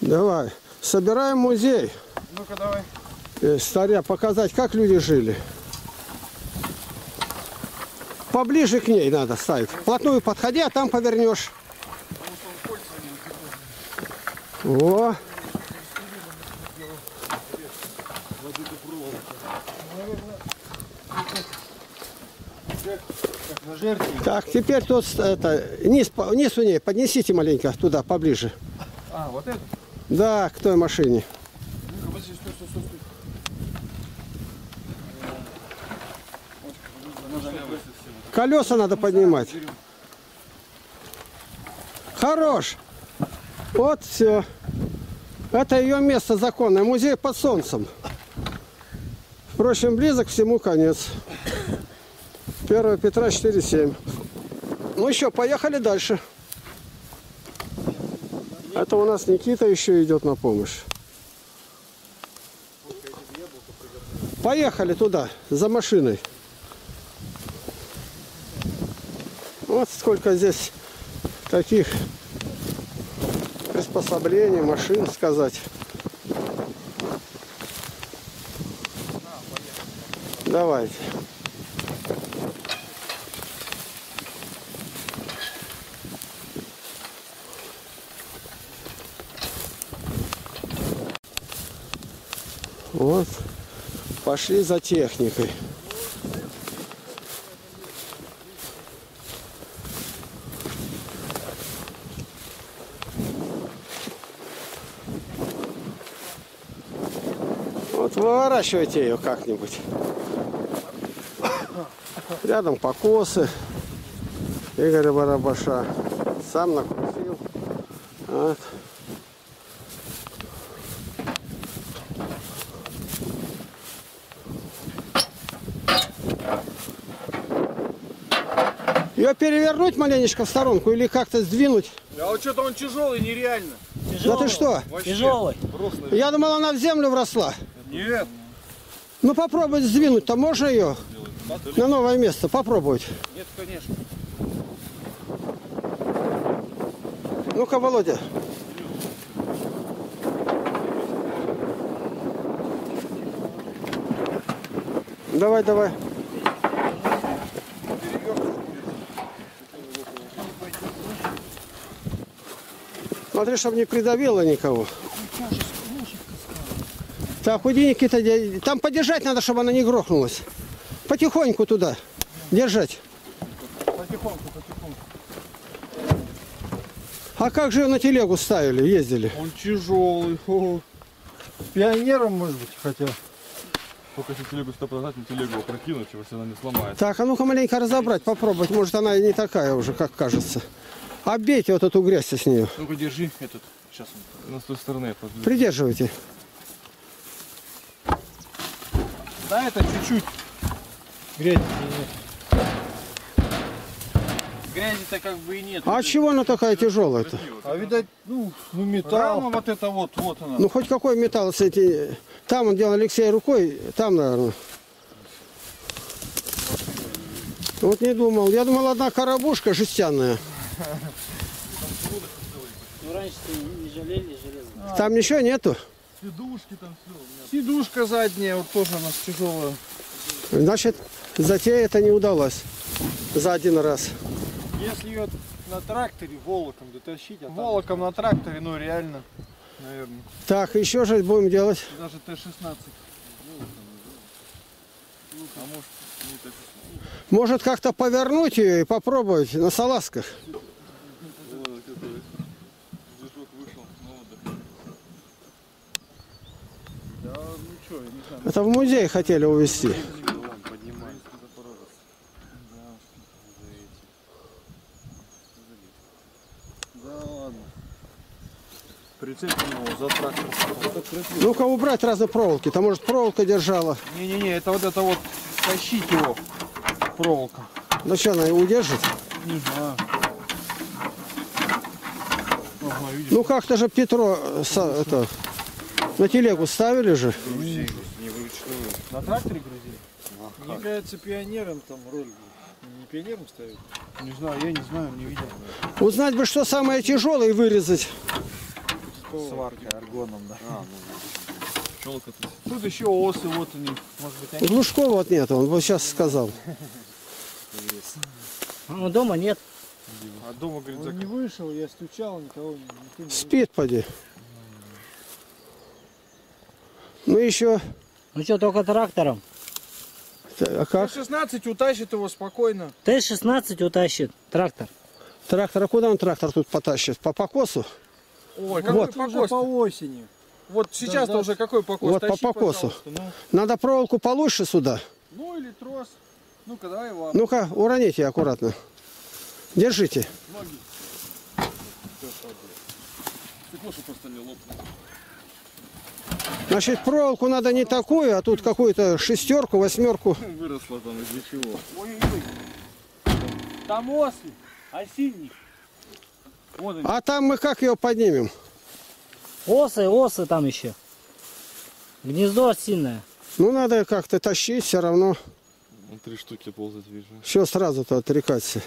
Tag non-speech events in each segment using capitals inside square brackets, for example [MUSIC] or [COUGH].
Давай. Собираем музей. Ну-ка давай. Э, Старя, показать, как люди жили. Поближе к ней надо ставить. Вплотную подходи, а там повернешь. О, так, теперь тут это, низ, низ у ней, поднесите маленько туда, поближе. А, вот это? Да, к той машине. Колеса надо поднимать. Хорош. Вот все. Это ее место законное. Музей под солнцем. Впрочем, близок всему конец. 1 Петра 4.7. Ну еще, поехали дальше. Это у нас Никита еще идет на помощь. Поехали туда, за машиной. Вот сколько здесь таких приспособлений, машин, сказать. Давайте. Вот. Пошли за техникой. Вот выворачивайте ее как-нибудь. Рядом покосы Игоря Барабаша. Сам накрутил. Вот. Ее перевернуть маленечко в сторонку или как-то сдвинуть? А вот что-то он тяжелый, нереально. Да ты что? Вообще. Тяжелый. Просто. Я думал, она в землю вросла. Нет. Ну попробуй сдвинуть-то можно ее на новое место? Попробовать. Нет, конечно. Ну-ка, Володя. Давай, давай. Смотри, чтобы не придавило никого. Так, уйди, Никита, там подержать надо, чтобы она не грохнулась. Потихоньку туда. Держать. Потихоньку, потихоньку. А как же ее на телегу ставили, ездили? Он тяжелый. [LAUGHS] О. Пионером, может быть, хотя. Только если телегу сюда подогнать, на телегу опрокинуть, если она не сломается. Так, а ну-ка маленько разобрать, попробовать. Может, она и не такая уже, как кажется. Обейте вот эту грязь с нее. Ну-ка, держи этот. Сейчас он. С той стороны. Придерживайте. Да, это чуть-чуть. Грязи нет. Грязи-то как бы и нет. А от чего она такая тяжелая-то? А видать, ну, ну металл. Рама вот это вот, вот она. Ну, хоть какой металл с эти... Там он делал Алексей рукой, там, наверное. Вот не думал. Я думал, одна коробушка жестяная. Ну, раньше-то и не жалели железо. Там ничего нету. Сидушки там все. Сидушка задняя, вот тоже у нас тяжелая. Значит, затея это не удалось за один раз. Если ее на тракторе волоком дотащить, а волоком на тракторе, ну реально, наверное. Так, еще же будем делать. Даже Т-16. Может, как-то повернуть ее и попробовать на салазках. Движок вышел на отдых. Да, ну что, я не знаю. Это в музей хотели увезти. Его. Ну-ка убрать разные проволоки. Там может проволока держала. Не-не-не, это вот это вот тащить его проволока. Ну что, она удержит? Не знаю. Ага. Ну как-то же Петро э, это, на телегу ставили же. На тракторе грузили? Мне кажется, пионером там роль. Не пионером ставить? Не знаю, я не знаю, не видел. Узнать бы, что самое тяжелое и вырезать. сваркой, аргоном, да. Пчелка тут. Тут еще осы, вот они. Может быть, они... Глушкова вот нет, он вот сейчас сказал. Ну, дома нет. А дома, говорит, Он не вышел, я стучал, никого не, не Спит, поди. Ну еще, Ну что, только трактором. а как? 16 утащит его спокойно. Т-16 утащит трактор. Трактор, а куда он трактор тут потащит? По покосу? Ой, Вот. какой покос? по осени. Вот сейчас-то да. уже какой покос? Вот по Тащи, покосу. пожалуйста, Надо проволоку получше сюда. Ну. ну или трос. Ну-ка, давай его. Ну-ка, уроните аккуратно. Держите. стекло, что просто не лопнуло. Значит, проволоку надо не такую, а тут какую-то шестерку, восьмерку. Выросла там из-за чего. Ой-ой-ой. Там осы, осинник. А там мы как ее поднимем? Осы, осы там еще. Гнездо осиное. Ну, надо как-то тащить все равно. Три штуки ползать вижу. Все сразу-то отрекаться.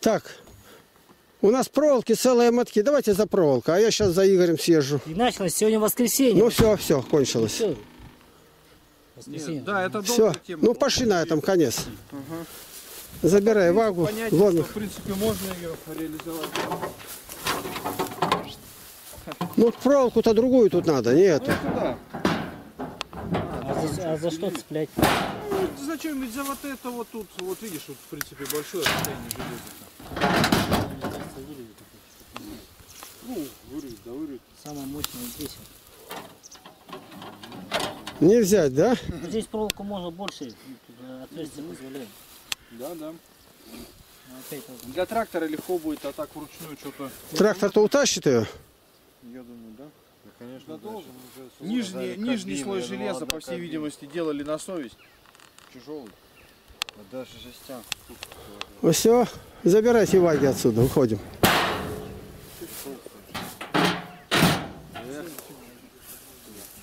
Так, у нас проволоки целые мотки. Давайте за проволоку, а я сейчас за Игорем съезжу. И началось сегодня воскресенье. Ну все, все, кончилось. Всё. Воскресенье. Да, это Все, долгая тема. ну пошли на этом конец. Забирай вагу, Понятно, ломик. что, в принципе, можно ее реализовать. Ну проволоку-то другую тут надо, не Ну, эту. туда. А за, а за что цеплять? Ну, зачем? Ведь за вот это вот тут, вот видишь, вот, в принципе, большое расстояние железа. Ну, вырыть, да вырыть. Самое мощное здесь. Не взять, да? Здесь проволоку можно больше, э, отверстие позволяет. Да, да. Вот Для трактора легко будет, а так вручную что-то. Трактор-то утащит ее. Я думаю, да. Да, конечно, Да должен уже. Нижний, нижний слой железа, по всей видимости, делали на совесть. Тяжелый. А даже жестян. Все, забирайте ваги отсюда, уходим.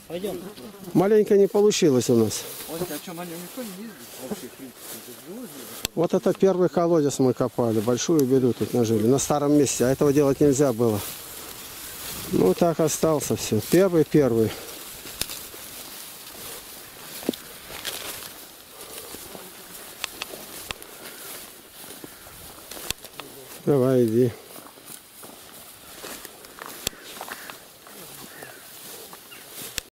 Пойдем. Маленько не получилось у нас. А Вот это первый колодец мы копали, большую беду тут нажили, на старом месте, а этого делать нельзя было. Ну так остался все. Первый, первый. Давай, иди.